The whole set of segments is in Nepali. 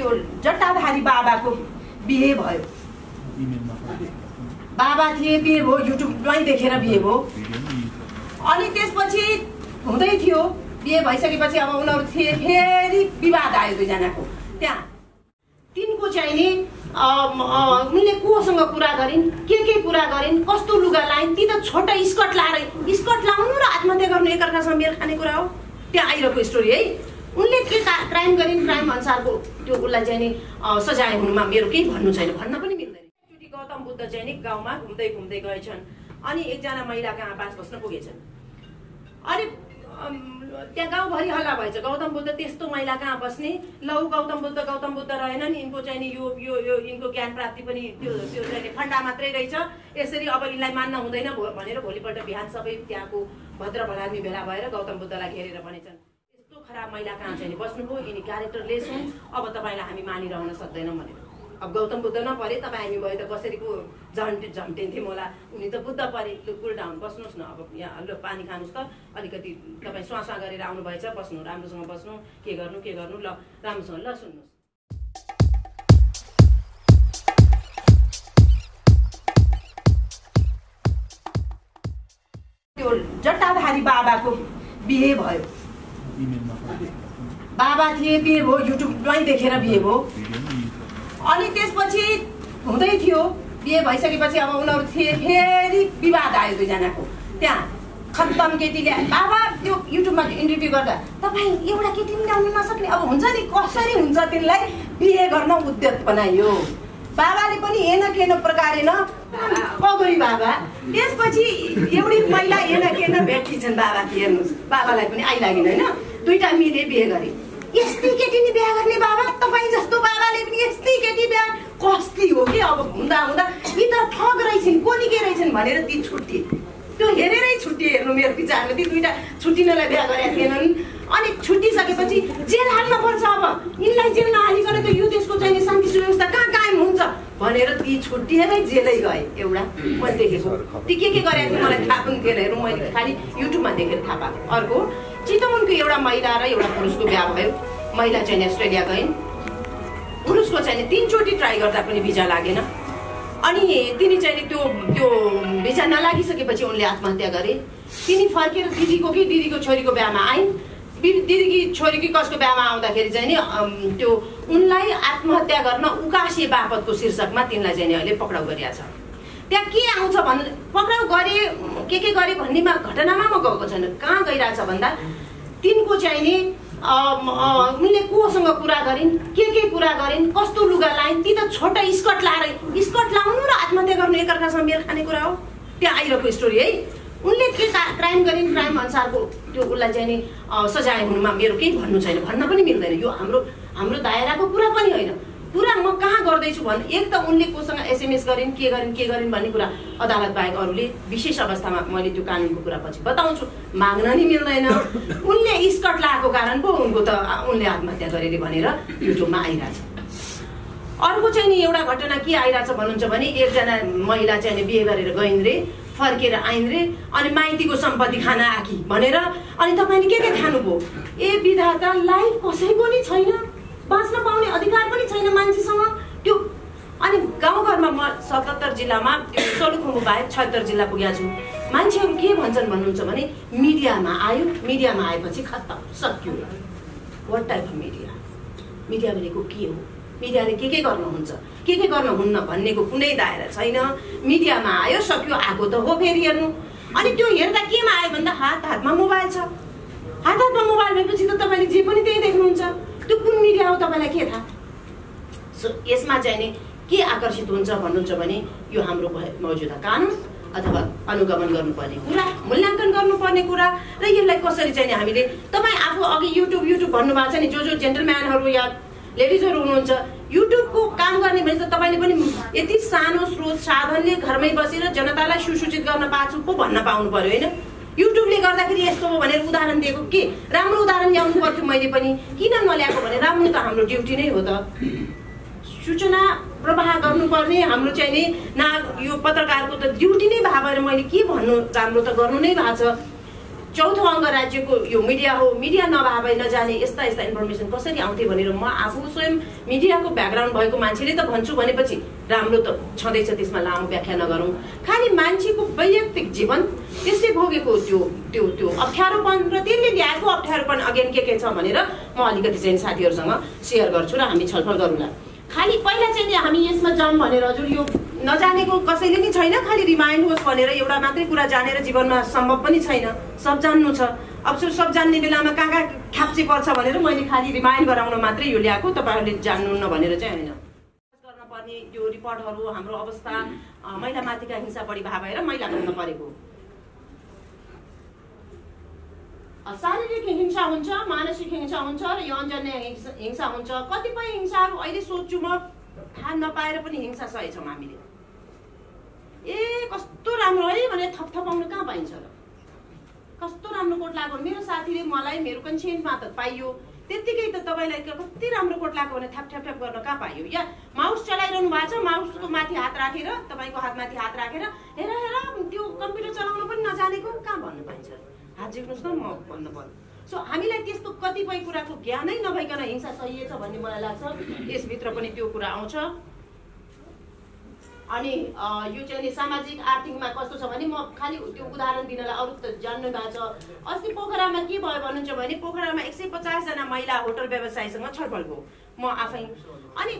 त्यो जट्टाधारी बाबाको बिहे भयो। बाबा थिए बिहे भयो युट्युबमै देखेर बिहे भयो। अनि त्यसपछि हुँदै थियो बिहे भइसकेपछि अब उनीहरू थिए फेरि विवाद आयो दुईजनाको। त्यहाँ तिनको चाहिँ नि उनले कोसँग कुरा गरिन् के के कुरा गरिन् कस्तो लुगा लाइन् ती त छोटा स्कर्ट लाएर स्कर्ट लाउनु र आत्महत्या गर्नु एकअर्कासँग मेल खाने कुरा हो। त्यहाँ आइरहेको स्टोरी है। उनले के क्राइम गरिन् क्राइम अनुसारको त्यो उसलाई चाहिँ नि सजाय हुनुमा मेरो केही भन्नु छैन भन्न पनि मिल्दैन। एकचोटि गौतम बुद्ध चाहिँ नि गाउँमा घुम्दै घुम्दै गएछन् अनि एकजना महिला कहाँ बास बस्न पुगेछन्। अनि त्यहाँ गाउँभरि हल्ला भएछ। गौतम बुद्ध त्यस्तो महिला कहाँ बस्ने? लौ गौतम बुद्ध गौतम बुद्ध रहेनन् यिनको चाहिँ नि यो यो यो यिनको ज्ञान प्राप्ति पनि त्यो त्यो चाहिँ फन्डा मात्रै रहेछ। यसरी अब यिनलाई मान्न हुँदैन भनेर भोलिपल्ट बिहान सबै त्यहाँको भद्र भलामी भेला भएर गौतम बुद्धलाई घेरेर भनेछन्। खराब महिला कहाँ चाहिँ बस्नुभयो यिनी क्यारेक्टरलेस हुन् अब तपाईँलाई हामी मानिरहन सक्दैनौँ भनेर। अब गौतम बुद्ध नपरे तपाईँ हामी भयो त कसरीको झन्ट झम्टिन्थ्यौँ होला। उनी त बुद्ध परे। लु कुल डाउन बस्नुहोस् न। अब यहाँ लु पानी खानुहोस् त। अलिकति तपाईँ स्वासा गरेर आउनुभएछ। बस्नु राम्रोसँग बस्नु। के गर्नु के गर्नु? ल राम्रोसँग ल सुन्नुहोस्। त्यो जट्टाधारी बाबाको बिहे भयो। बाबा थिए बिहे भयो युट्युबमै देखेर बिहे भयो। अनि त्यसपछि हुँदै थियो बिहे भइसकेपछि अब उनीहरू थिए फेरि विवाद आयो दुईजनाको। त्यहाँ खत्तम केटीले बाबा त्यो युट्युबमा इन्टरभ्यू गर्दा तपाईँ एउटा केटी पनि ल्याउनु नसक्ने। अब हुन्छ नि कसरी हुन्छ तिनलाई बिहे गर्न उद्यत बनाइयो? बाबाले पनि हेन केन प्रकारेन। पगरी बाबा। त्यसपछि एउटी महिला हेन केन भेटिन्छन् बाबा हेर्नुहोस्। बाबालाई पनि आइलागिन होइन? दुइटा मिले बिहे गरे। यस्तै केटी नि बिहा गर्ने बाबा तपाईँ जस्तो बाबाले पनि यस्तै केटी बिहा कस्ती हो कि? अब हुँदा हुँदा यी त ठग रहेछन् कोनी के रहेछन् भनेर ती छुट्टिए त्यो हेरेरै छुट्टिए हेर्नु मेरो विचारमा ती दुइटा छुट्टिनलाई बिहा गरेका थिएनन्। अनि छुट्टिसकेपछि जेल हाल्न पर्छ अब। यिनलाई जेल नहालिकन त यो देशको चाहिँ शान्ति सुव्यवस्था कहाँ कायम हुन्छ भनेर ती छुट्टिएरै जेलै गए एउटा मैले देखेको। ती के के गरेका थिएँ? मलाई थाहा पनि थिएन हेरौँ मैले खालि युट्युबमा देखेर थाहा पाएको। अर्को चितवनको एउटा महिला र एउटा पुरुषको बिहा भयो महिला चाहिँ अस्ट्रेलिया गइन् पुरुषको चाहिँ तिनचोटि ट्राई गर्दा पनि भिजा लागेन। अनि तिनी चाहिँ त्यो त्यो भिजा नलागिसकेपछि उनले आत्महत्या गरे। तिनी फर्केर दिदीको कि दिदीको छोरीको बिहामा आइन्। दिदीकी छोरीकी कसको बिहामा आउँदाखेरि चाहिँ नि त्यो उनलाई आत्महत्या गर्न उकासे बापतको शीर्षकमा तिनलाई चाहिँ अहिले पक्राउ गरिएको छ। त्यहाँ के आउँछ भन् पक्राउ गरे के के गरे भन्नेमा घटनामा म गएको छैन। कहाँ गइरहेछ भन्दा तिनको चाहिँ नि उनले कोसँग कुरा गरिन् के के कुरा गरिन् कस्तो लुगा लाइन् ती त छोटा स्कर्ट लाएर स्कर्ट लाउनु र आत्महत्या गर्नु एकअर्कासँग मेल खाने कुरा हो। त्यहाँ आइरहेको स्टोरी है। उनले के क्राइम गरिन् क्राइम अनुसारको त्यो उसलाई चाहिँ नि सजाय हुनुमा मेरो केही भन्नु छैन। भन्न पनि मिल्दैन। यो हाम्रो हाम्रो दायराको कुरा पनि होइन। कुरा म कहाँ गर्दैछु भने? एक त उनले कोसँग एसएमएस गरिन् के गरिन् के गरिन् भन्ने कुरा अदालत बाहेक अरूले विशेष अवस्थामा मैले त्यो कानुनको कुरा पछि बताउँछु। माग्न नि मिल्दैन। उनले स्कर्ट लगाएको कारण पो उनको त उनले आत्महत्या गरेर भनेर युट्युबमा आइरहेछ। अर्को चाहिँ नि एउटा घटना के आइरहेछ भन्नुहुन्छ भने एकजना महिला चाहिँ नि बिहे गरेर गइन् रे फर्केर आइन् रे अनि माइतीको सम्पत्ति खान आकी भनेर अनि तपाईँले के के खानुभयो? ए विधाता लाइफ कसैको नि छैन। बाँच्न पाउने अधिकार पनि छैन मान्छेसँग। त्यो अनि गाउँघरमा म सतहत्तर जिल्लामा सोलुखुम्बु बाहेक छत्तर जिल्ला पुगेको छु। मान्छेहरू के भन्छन् भन्नुहुन्छ भने मिडियामा आयो मिडियामा आएपछि खत्तम सक्यो। What type of media media भनेको के हो? मिडियाले के के गर्नुहुन्छ? के के गर्नुहुन्न भन्नेको कुनै दायरा छैन। मिडियामा आयो सक्यो आएको त हो फेरि हेर्नु। अनि त्यो हेर्दा केमा आयो भन्दा हात हातमा मोबाइल छ। हात हातमा मोबाइल भएपछि त तपाईँले जे पनि त्यही देख्नुहुन्छ। मिडिया हो तपाईँलाई के थाहा? सो यसमा चाहिँ नि के आकर्षित हुन्छ भन्नुहुन्छ भने यो हाम्रो मौजुदा कानुन अथवा अनुगमन गर्नुपर्ने कुरा मूल्याङ्कन गर्नुपर्ने कुरा र यसलाई कसरी चाहिँ हामीले तपाईँ आफू अघि युट्युब युट्युब भन्नुभएको छ नि जो जो जेन्टलम्यानहरू या लेडिजहरू हुनुहुन्छ युट्युबको काम गर्ने भने त तपाईँले पनि यति सानो स्रोत साधनले घरमै बसेर जनतालाई सुसूचित गर्न पाछु पो भन्न पाउनु पर्यो होइन? युट्युबले गर्दाखेरि यस्तो हो भनेर उदाहरण दिएको के? राम्रो उदाहरण ल्याउनु पर्थ्यो मैले पनि। किन नल्याएको भने राम्रो त हाम्रो ड्युटी नै हो त। सूचना प्रवाह गर्नुपर्ने हाम्रो चाहिँ नि न यो पत्रकारको त ड्युटी नै भए भएर मैले के भन्नु? राम्रो त गर्नु नै भएको छ। चौथो अङ्गराज्यको यो मिडिया हो। मिडिया नभए नजाने यस्ता यस्ता इन्फर्मेसन कसरी आउँथे भनेर म आफू स्वयं मिडियाको ब्याकग्राउन्ड भएको मान्छेले त भन्छु भनेपछि राम्रो त छँदैछ त्यसमा लामो व्याख्या नगरौँ। खालि मान्छेको वैयक्तिक जीवन त्यसले भोगेको त्यो त्यो त्यो अप्ठ्यारोपन र त्यसले ल्याएको अप्ठ्यारोपन अगेन के के छ भनेर म अलिकति चाहिँ साथीहरूसँग सेयर गर्छु र हामी छलफल गरौँला। खालि पहिला चाहिँ हामी यसमा जाउँ भनेर हजुर यो नजानेको कसैले नि छैन खालि रिमाइन्ड होस् भनेर एउटा मात्रै कुरा जानेर जीवनमा सम्भव पनि छैन। सब जान्नु छ। अब सब जान्ने बेलामा कहाँ कहाँ ख्याप्ची पर्छ भनेर मैले खालि रिमाइन्ड गराउन मात्रै यो ल्याएको तपाईँहरूले जान्नुहुन्न भनेर चाहिँ होइन। गर्न पर्ने यो रिपोर्टहरू हाम्रो अवस्था महिलामाथिका हिंसा बढी भए भएर महिला भन्न परेको। शारीरिक हिंसा हुन्छ मानसिक हिंसा हुन्छ र यौनजन्य हिंसा- हिंसा हुन्छ। कतिपय हिंसाहरू अहिले सोध्छु म। थाहा नपाएर पनि हिंसा सहेछौँ हामीले ए कस्तो राम्रो है भने थपथपाउनु कहाँ पाइन्छ र? कस्तो राम्रो कोट लाग्यो मेरो साथीले मलाई मेरो कन्सेन्टमा त पाइयो। त्यत्तिकै त तपाईँलाई कति राम्रो कोट लाग्यो भने थ्याप थ्याप थ्याप गर्न कहाँ पाइयो? या माउस चलाइरहनु भएको छ? माउसको माथि हात राखेर तपाईँको हातमाथि हात राखेर हेर हेर त्यो कम्प्युटर चलाउन पनि नजानेको कहाँ भन्नु पाइन्छ? हात झिक्नुहोस् न म भन्नु पर्यो। सो हामीलाई त्यस्तो कतिपय कुराको ज्ञानै नभइकन हिंसा सहिएछ भन्ने मलाई लाग्छ। यसभित्र पनि त्यो कुरा आउँछ। अनि यो चाहिँ नि सामाजिक आर्थिकमा कस्तो छ भने म खालि त्यो उदाहरण दिनलाई अरू त जान्नु भएको छ। अस्ति पोखरामा के भयो भन्नुहुन्छ भने पोखरामा एक सय पचासजना महिला होटल व्यवसायीसँग छलफल भयो। म आफै अनि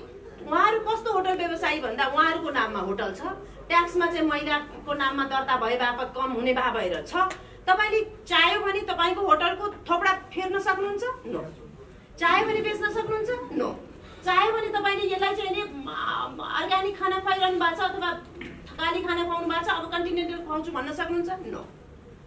उहाँहरू कस्तो होटल व्यवसायी भन्दा उहाँहरूको नाममा होटल छ। ट्याक्समा चाहिँ महिलाको नाममा दर्ता भए बापत कम हुने भए भएर छ। तपाईँले चाह्यो भने तपाईँको होटलको थोपडा फेर्न सक्नुहुन्छ? नो चाह्यो भने बेच्न सक्नुहुन्छ? नो चाह्यो भने तपाईँले यसलाई चाहिँ नि अर्ग्यानिक खाना खुवाइरहनु भएको छ अथवा थकाली खाना खुवाउनु भएको छ अब कन्टिनेन्टल खुवाउँछु भन्न सक्नुहुन्छ? नो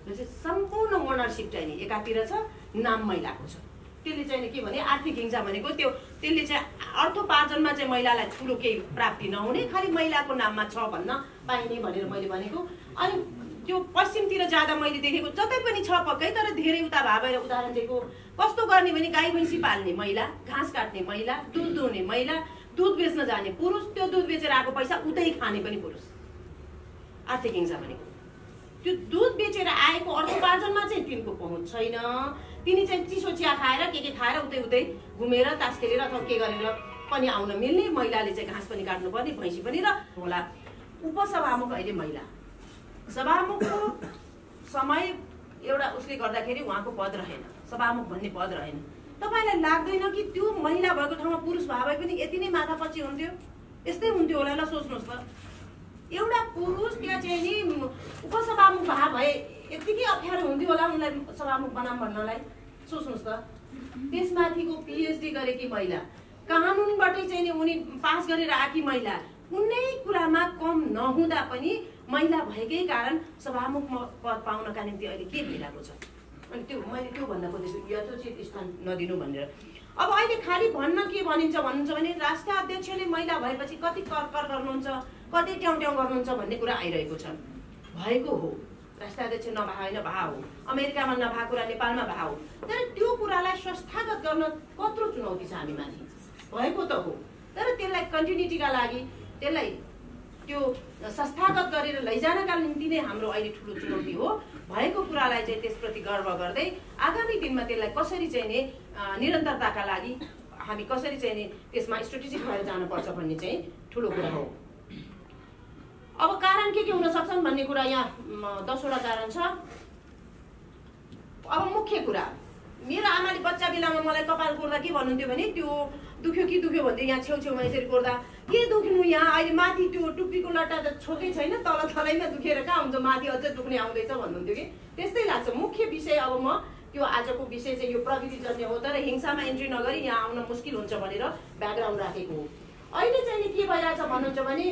यो चाहिँ सम्पूर्ण ओनरसिप चाहिँ नि एकातिर छ नाम महिलाको छ। त्यसले चाहिँ के भने आर्थिक हिंसा भनेको त्यो त्यसले चाहिँ अर्थोपार्जनमा चाहिँ महिलालाई ठुलो केही प्राप्ति नहुने खालि महिलाको नाममा छ भन्न पाइने भनेर मैले भनेको। अनि त्यो पश्चिमतिर जाँदा मैले देखेको जतै पनि छ पक्कै तर धेरै उता भए भएर उदाहरण दिएको कस्तो गर्ने भने गाई भैँसी पाल्ने महिला घाँस काट्ने महिला दुध दुहुने महिला दुध बेच्न जाने पुरुष त्यो दुध बेचेर आएको पैसा उतै खाने पनि पुरुष। आर्थिक हिंसा भनेको। त्यो दुध बेचेर आएको अर्थोपार्जनमा चाहिँ तिनको पहुँच छैन। तिनी चाहिँ चिसो चिया खाएर के के खाएर उतै उतै घुमेर तास खेलेर अथवा के गरेर पनि आउन मिल्ने महिलाले चाहिँ घाँस पनि काट्नुपर्ने भैँसी पनि र होला। उपसभामुख अहिले महिला सभामुखको समय एउटा उसले गर्दाखेरि उहाँको पद रहेन। सभामुख भन्ने पद रहेन। तपाईँलाई लाग्दैन कि त्यो महिला भएको ठाउँमा पुरुष भए भए पनि यति नै माथापछि हुन्थ्यो? यस्तै हुन्थ्यो होला ल सोच्नुहोस् त। एउटा पुरुष त्यहाँ चाहिँ नि उपसभामुख भए भए यत्तिकै अप्ठ्यारो हुन्थ्यो होला उनलाई सभामुख बनाऊँ भन्नलाई। सोच्नुहोस् त। त्यसमाथिको पिएचडी गरेकी महिला कानुनबाटै चाहिँ नि उनी पास गरेर आएकी महिला कुनै कुरामा कम नहुँदा पनि महिला भएकै कारण सभामुख पद पाउनका निम्ति अहिले के भइरहेको छ? अनि त्यो मैले त्यो भन्न खोजेछु यथोचित स्थान नदिनु भनेर। अब अहिले खालि भन्न के भनिन्छ भन्नुहुन्छ भने राष्ट्र अध्यक्षले महिला भएपछि कति कर कर गर्नुहुन्छ कति ट्याउ ट्याउ गर्नुहुन्छ भन्ने कुरा आइरहेको छ। भएको हो। राष्ट्र अध्यक्ष नभए होइन भए हो। अमेरिकामा नभएको कुरा नेपालमा भए हो। तर त्यो कुरालाई संस्थागत गर्न कत्रो चुनौती छ हामी माथि। भएको त हो। तर त्यसलाई कन्टिन्युटीका लागि त्यसलाई त्यो संस्थागत गरेर लैजानका निम्ति नै हाम्रो अहिले ठुलो चुनौती हो। भएको कुरालाई चाहिँ त्यसप्रति गर्व गर्दै आगामी दिनमा त्यसलाई कसरी चाहिँ नि निरन्तरताका लागि हामी कसरी चाहिँ नि त्यसमा स्ट्रेटेजिक भएर जानुपर्छ भन्ने चाहिँ ठुलो कुरा हो। अब कारण के के हुन सक्छन् भन्ने कुरा यहाँ दसवटा कारण छ। अब मुख्य कुरा। मेरो आमाले बच्चा बेलामा मलाई कपाल कोर्दा के भन्नुहुन्थ्यो भने त्यो दुख्यो कि दुख्यो भन्थ्यो यहाँ छेउछेउमा यसरी कोर्दा। के दुख्नु यहाँ? अहिले माथि त्यो टुप्पीको लट्टा त छोकै छैन तल तलैमा दुखेर कहाँ हुन्छ? माथि अझै दुख्ने आउँदैछ भन्नुहुन्थ्यो कि? त्यस्तै लाग्छ। मुख्य विषय अब म त्यो आजको विषय चाहिँ यो प्रविधिजन्य हो तर हिंसामा इन्ट्री नगरी यहाँ आउन मुस्किल हुन्छ भनेर ब्याकग्राउन्ड राखेको हो। अहिले चाहिँ के भइरहेछ भन्नुहुन्छ भने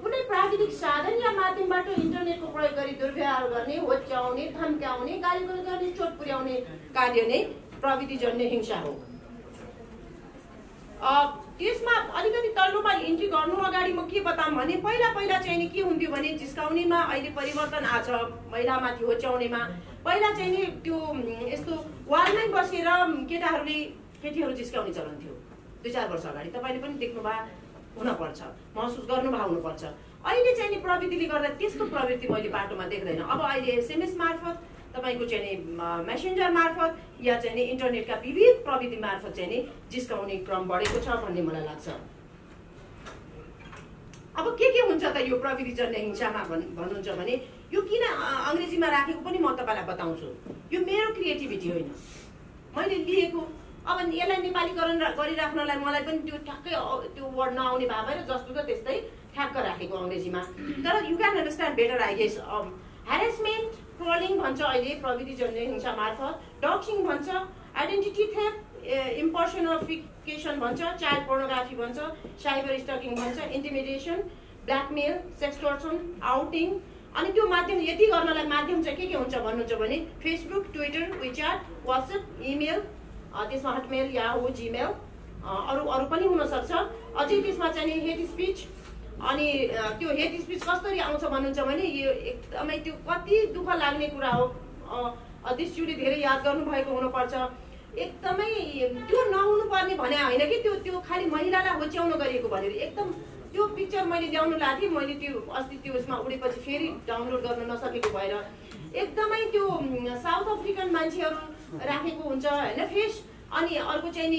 कुनै प्राविधिक साधन या माध्यमबाट इन्टरनेटको प्रयोग गरी दुर्व्यवहार गर्ने होच्याउने धम्क्याउने गाली गर्ने चोट पुर्याउने कार्य नै प्रविधिजन्य हिंसा हो। त्यसमा अलिकति तल्लोमा इन्ट्री गर्नु अगाडि म के बताऊँ भने पहिला पहिला चाहिँ नि के हुन्थ्यो भने जिस्काउनेमा अहिले परिवर्तन आछ महिलामाथि होच्याउनेमा। पहिला चाहिँ नि त्यो यस्तो वालमै बसेर केटाहरूले केटीहरू जिस्काउने चलन थियो। दुई चार वर्ष अगाडि। तपाईँले पनि देख्नुभयो हुनपर्छ। महसुस गर्नुभयो हुनुपर्छ अहिले चाहिँ नि प्रविधिले गर्दा त्यस्तो प्रवृत्ति मैले बाटोमा देख्दैन। अब अहिले एसएमएस मार्फत तपाईँको चाहिँ नि मेसेन्जर मार्फत या चाहिँ नि इन्टरनेटका विविध प्रविधि मार्फत चाहिँ नि जिस्काउने क्रम बढेको छ भन्ने मलाई लाग्छ। अब के के हुन्छ त यो प्रविधिजन्य हिंसामा भन् भन्नुहुन्छ भने यो किन अङ्ग्रेजीमा राखेको पनि म तपाईँलाई बताउँछु। यो मेरो क्रिएटिभिटी होइन। मैले लिएको अब यसलाई नेपालीकरण गरिराख्नलाई मलाई पनि त्यो ठ्याक्कै त्यो वर्ड नआउने भए भएर जस्तो त त्यस्तै ठ्याक्क राखेको अङ्ग्रेजीमा। तर you can understand better I guess harassment trolling भन्छ अहिले प्रविधिजन्य हिंसा मार्फत डक्सिङ भन्छ आइडेन्टिटी थेप इम्पर्सनफिकेसन भन्छ चाइल्ड पोर्नोग्राफी भन्छ साइबर स्टकिङ भन्छ intimidation blackmail sextortion outing अनि त्यो माध्यम यति गर्नलाई माध्यम चाहिँ के के हुन्छ भन्नुहुन्छ भने Facebook Twitter WeChat WhatsApp email त्यसमा हटमेल याहु जिमेल। अ, अरू अरू पनि हुनसक्छ। अझै त्यसमा चाहिँ हेट स्पिच अनि त्यो हेट स्पिच कसरी आउँछ भन्नुहुन्छ भने यो एकदमै त्यो कति दुःख लाग्ने कुरा हो। अध्यक्षज्यूले धेरै याद गर्नुभएको हुनुपर्छ। एकदमै त्यो नहुनु पर्ने भने होइन कि त्यो त्यो खालि महिलालाई होच्याउन गरिएको भनेर। एकदम त्यो पिक्चर मैले ल्याउनु लाग्थेँ मैले त्यो अस्ति त्यो उसमा उडेपछि फेरि डाउनलोड गर्न नसकेको भएर। एकदमै त्यो साउथ अफ्रिकन मान्छेहरू राखेको हुन्छ होइन फेस? अनि अर्को चाहिँ नि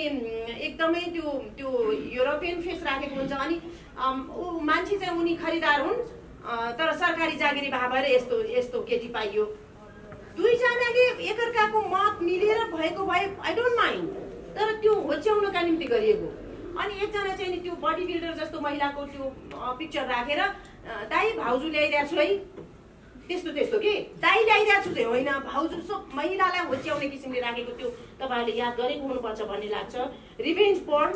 एकदमै त्यो त्यो युरोपियन फेस राखेको हुन्छ। अनि ऊ मान्छे चाहिँ उनी खरिदार हुन्। तर सरकारी जागिरी भए भएर यस्तो यस्तो केटी पाइयो। दुईजनाले एकअर्काको मत मिलेर भएको भए आई डोन्ट माइन्ड तर त्यो होच्याउनका निम्ति गरिएको। अनि एकजना चाहिँ नि त्यो बडी बिल्डर जस्तो महिलाको त्यो पिक्चर राखेर दाई भाउजू ल्याइदिएको छु है। त्यस्तो त्यस्तो के? दाई ल्याइदिएको छु चाहिँ होइन। भाउजू सो महिलालाई होच्याउने किसिमले राखेको त्यो तपाईँहरूले याद गरेको हुनुपर्छ भन्ने लाग्छ। Revenge porn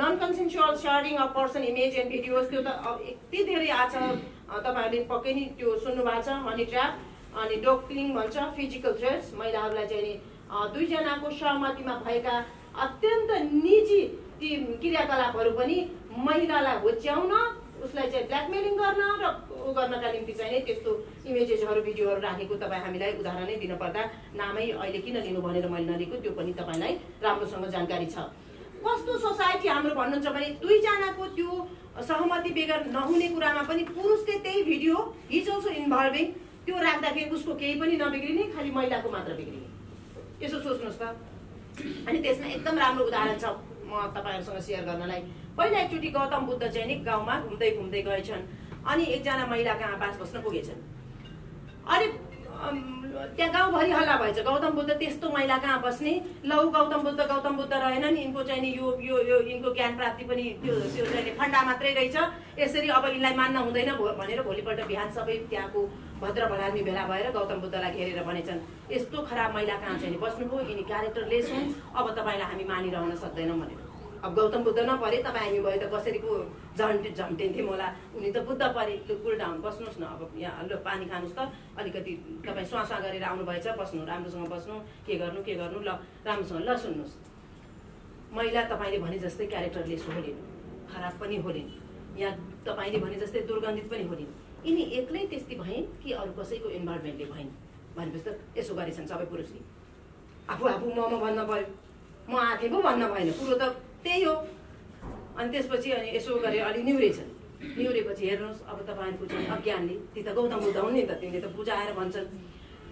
non consensual sharing of person image and videos त्यो त यति धेरै अ, तपाईँहरूले पक्कै नि त्यो सुन्नु भएको छ मनी ट्र्याप अनि डोक्लिङ भन्छ फिजिकल थ्रेट्स महिलाहरूलाई चाहिँ नि दुईजनाको सहमतिमा भएका अत्यन्त निजी ती क्रियाकलापहरू पनि महिलालाई होच्याउन उसलाई चाहिँ ब्ल्याकमेलिङ गर्न र ऊ गर्नका निम्ति चाहिँ नि त्यस्तो इमेजेसहरू भिडियोहरू राखेको तपाईँ हामीलाई उदाहरणै दिनुपर्दा नामै अहिले किन लिनु भनेर मैले नलिएको त्यो पनि तपाईँलाई राम्रोसँग जानकारी छ। कस्तो सोसाइटी हाम्रो भन्नुहुन्छ भने दुईजनाको त्यो सहमति बेगर नहुने कुरामा पनि पुरुषले त्यही भिडियो हिज अल्सो इन्भल्भिङ त्यो राख्दाखेरि उसको केही पनि नबिग्रिने खालि महिलाको मात्र बिग्रिने। यसो सोच्नुहोस् त। अनि त्यसमा एकदम राम्रो उदाहरण छ। म तपाईँहरूसँग सेयर गर्नलाई पहिला एकचोटि गौतम बुद्ध नि गाउँमा घुम्दै घुम्दै गएछन्। अनि एकजना महिला कहाँ बास बस्न पुगेछन्। अनि त्यहाँ गाउँभरि हल्ला भएछ। गौतम बुद्ध त्यस्तो महिला कहाँ बस्ने? लौ गौतम बुद्ध गौतम बुद्ध रहेन नि यिनको चाहिँ यो यो यो यिनको ज्ञान प्राप्ति पनि त्यो त्यो चाहिँ फन्डा मात्रै रहेछ। यसरी अब यिनलाई मान्न हुँदैन भनेर भोलिपल्ट बिहान सबै त्यहाँको भद्र भडामी भेला भएर गौतम बुद्धलाई घेरेर भनेछन् यस्तो खराब महिला कहाँ चाहिँ नि? बस्नुभयो यिनी क्यारेक्टरलेस हुन् अब तपाईँलाई हामी मानिरहन सक्दैनौँ भनेर। अब गौतम बुद्ध नपरे तपाईँ हामी भयो त कसरीको झन्टे झम्टिन्थ्यौँ होला। उनी त बुद्ध परे। कुल डाउन बस्नुहोस् न। अब यहाँ पानी खानुहोस् त। अलिकति तपाईँ स्वासा गरेर आउनुभएछ बस्नु राम्रोसँग बस्नु। के गर्नु के गर्नु? ल राम्रोसँग ल सुन्नुहोस्। महिला तपाईँले भने जस्तै क्यारेक्टरलेस होलिन्। खराब पनि होलिन्। यहाँ तपाईँले भने जस्तै दुर्गन्धित पनि होलिन्। यिनी एक्लै त्यस्तै भइन् कि अरू कसैको इन्भाइरोमेन्टले भइन्? भनेपछि त यसो गरेछन् सबै पुरुषले। आफू आफू म म भन्न पर्यो। म आँखे पो भन्न भएन। कुरो त त्यही हो। अनि त्यसपछि अनि यसो गरे अलि निहुरेछन्। निहुरेपछि हेर्नुहोस् अब तपाईँको चाहिँ अज्ञानले। ती त गौतम बुद्ध हुन् नि त। तिमीले त बुझाएर भन्छन्।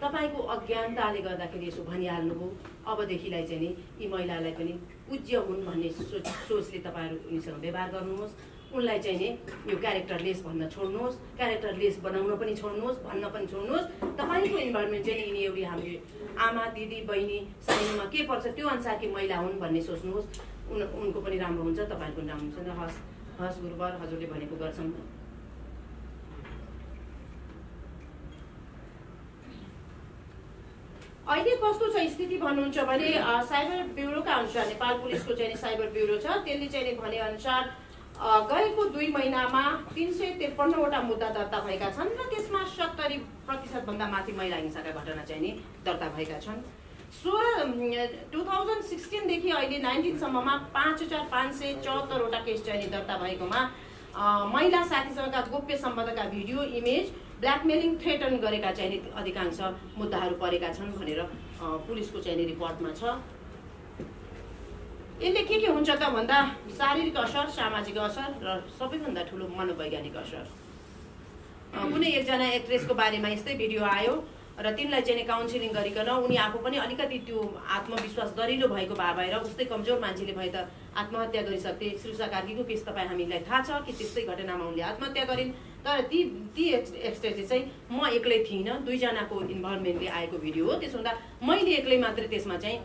तपाईँको अज्ञानताले गर्दाखेरि यसो भनिहाल्नुभयो। अबदेखिलाई चाहिँ नि यी महिलालाई पनि पूज्य हुन् भन्ने सोच सोचले तपाईँहरू उनीसँग व्यवहार गर्नुहोस्। उनलाई चाहिँ नि यो क्यारेक्टरलेस भन्न छोड्नुहोस् क्यारेक्टरलेस बनाउन पनि छोड्नुहोस् भन्न पनि छोड्नुहोस्। तपाईँको इन्भाइरोमेन्ट चाहिँ यिनी एउटी हाम्रो आमा दिदी बहिनी साइनुमा के पर्छ त्यो अनुसारकी महिला हुन् भन्ने सोच्नुहोस्। उन उनको पनि राम्रो हुन्छ तपाईँहरूको राम्रो हुन्छ। हस् हस् गुरुबर हजुरले भनेको गर्छौँ अहिले कस्तो छ स्थिति भन्नुहुन्छ भने साइबर ब्युरोका अनुसार नेपाल पुलिसको चाहिँ साइबर ब्युरो छ। त्यसले चाहिँ भने अनुसार गएको दुई महिनामा तिन सय त्रिपन्नवटा मुद्दा दर्ता भएका छन् र त्यसमा सत्तरी प्रतिशतभन्दा माथि महिला हिंसाका घटना चाहिँ नि दर्ता भएका छन्। सोह्र टु थाउजन्ड सिक्सटिनदेखि अहिले नाइन्टिनसम्ममा पाँच हजार पाँच सय चौहत्तरवटा केस चाहिँ दर्ता भएकोमा महिला साथीसँगका गोप्य सम्बन्धका भिडियो इमेज ब्ल्याकमेलिङ थ्रेटन गरेका चाहिँ अधिकांश मुद्दाहरू परेका छन् भनेर पुलिसको चाहिँ रिपोर्टमा छ। यसले के के हुन्छ त भन्दा? शारीरिक असर सामाजिक असर र सबैभन्दा ठुलो मनोवैज्ञानिक असर। कुनै एकजना एक्ट्रेसको बारेमा यस्तै भिडियो आयो र तिनलाई चाहिँ काउन्सिलिङ गरिकन उनी आफू पनि अलिकति त्यो आत्मविश्वास दरिलो भएको भए भएर उस्तै कमजोर मान्छेले भए त आत्महत्या गरिसक्थे। श्रीषा कार्कीको केस तपाईँ हामीलाई थाहा छ कि त्यस्तै घटनामा उनले आत्महत्या गरिन्। तर ती ती एक्स एक्सटेन्सले चाहिँ म एक्लै थिइनँ दुईजनाको इन्भल्भमेन्टले आएको भिडियो हो। त्यसो हुँदा मैले एक्लै मात्रै त्यसमा चाहिँ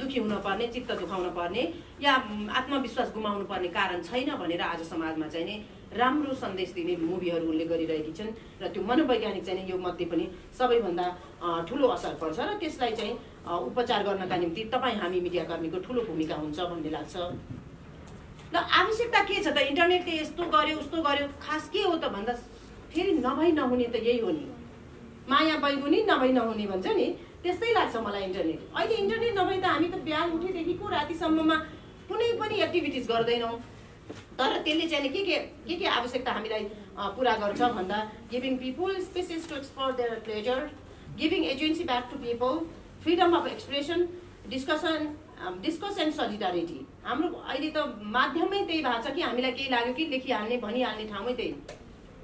दुखी हुन पर्ने चित्त दुखाउन पर्ने या आत्मविश्वास गुमाउनु पर्ने कारण छैन भनेर आज समाजमा चाहिँ नि राम्रो सन्देश दिने मुभीहरू उनले गरिरहेकी छन्। र त्यो मनोवैज्ञानिक चाहिँ यो मध्ये पनि सबैभन्दा ठुलो असर पर्छ र त्यसलाई चाहिँ उपचार गर्नका निम्ति तपाईँ हामी मिडियाकर्मीको ठुलो भूमिका हुन्छ भन्ने लाग्छ। ल आवश्यकता के छ त? इन्टरनेटले यस्तो गर्यो उस्तो गर्यो। खास के हो त भन्दा फेरि नभई नहुने त यही हो नि। माया बैगुनी नभई नहुने भन्छ नि। त्यस्तै लाग्छ मलाई इन्टरनेट। अहिले इन्टरनेट नभए त हामी त बिहान उठेदेखिको रातिसम्ममा कुनै पनि एक्टिभिटिज गर्दैनौँ। तर त्यसले चाहिँ के के के के आवश्यकता हामीलाई पुरा गर्छ भन्दा giving people spaces to explore their pleasure giving agency back to people freedom of expression discussion discuss and solidarity हाम्रो अहिले त माध्यमै त्यही भएको छ कि हामीलाई केही लाग्यो कि लेखिहाल्ने भनिहाल्ने ठाउँमै त्यही।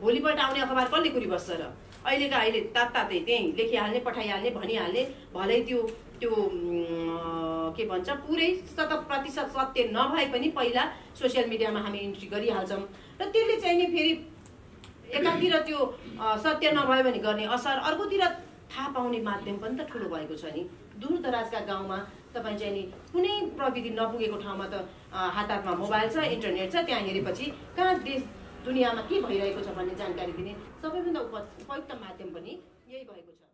भोलिपल्ट आउने अखबार कसले कुरी बस्छ र? अहिलेका अहिले तात्तातै त्यहीँ लेखिहाल्ने पठाइहाल्ने भनिहाल्ने भलै त्यो त्यो के भन्छ पुरै शत प्रतिशत सत्य नभए पनि पहिला सोसियल मिडियामा हामी इन्ट्री गरिहाल्छौँ। र त्यसले चाहिँ नि फेरि एकातिर त्यो सत्य नभयो भने गर्ने असर अर्कोतिर थाहा पाउने माध्यम पनि त ठुलो भएको छ नि। दूर दराजका गाउँमा तपाईँ चाहिँ नि कुनै प्रविधि नपुगेको ठाउँमा त हात हातमा मोबाइल छ इन्टरनेट छ त्यहाँ हेरेपछि कहाँ देश दुनियाँमा के भइरहेको छ भन्ने जानकारी दिने सबैभन्दा उप उपयुक्त माध्यम पनि यही भएको छ।